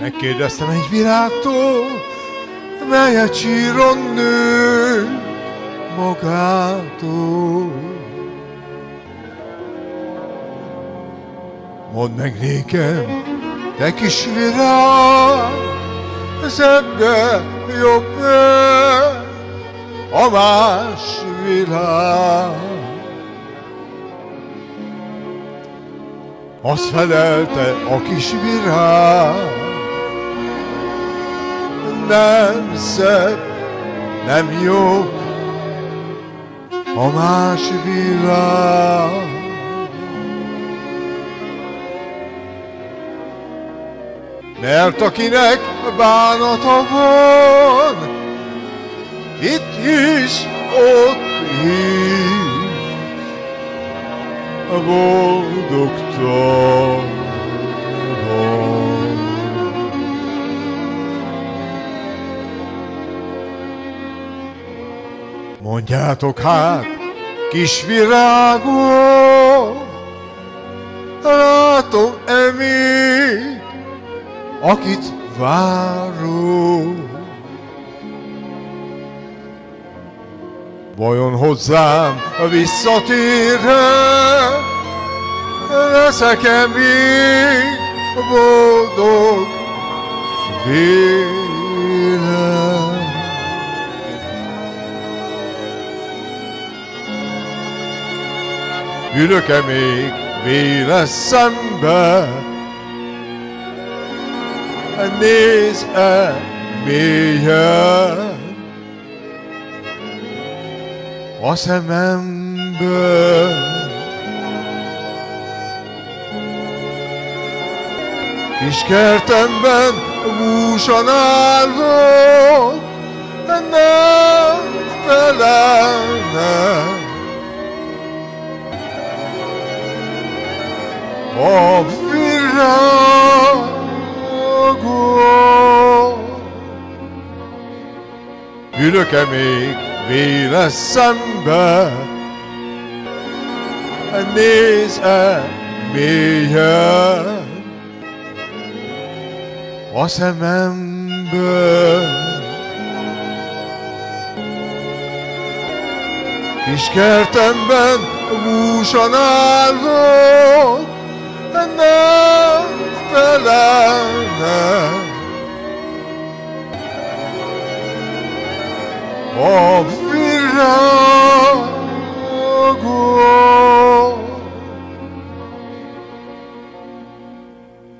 Megkérdeztem egy virágtól, melyet síron nő magától. Mondd meg nékem, te kis virág, szebbe jobb a más világ. Azt felelte a kis virág, nem szebb, nem jó a más világ. Mert akinek bánata van, itt is, ott is, boldogtalan. Mondjátok hát, kis virágok, látom-e még, akit várok? Vajon hozzám visszatérhe, leszek-e még boldog vélem? Ülök-e még véle szembe? Néz-e mélyen a szemembe? Kis kertemben búsan állok, nem felelnek a virágon. Ülök-e még véle szembe? Néz-e mélyen a szemembe? Kis kertemben búsan állok, nem of freedom.